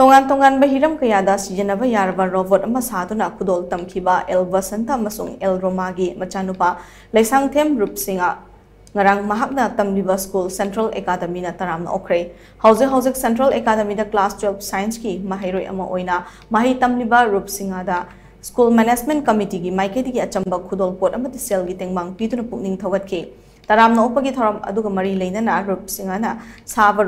तोान तोान बहिम कयादाजनब यार रोबोट साधन तम तमीब एल बसंत एल रोमा की मचानुप लेसाथेम रूप सिंह तमीब स्कूल सेंट्रल एकादमी तराम ओख्रे हौजे central academy class twelve science की महरों मही तमीब रूप सिंह स्कूल मेनेजमेंट कमीटी की माइकेद की अचंब खुदोल पोट सेल की तेमान पीदन पुक gi tengmang pituna pukning thogat ki taram na upagi thoram aduga mari leina na rup singa na saba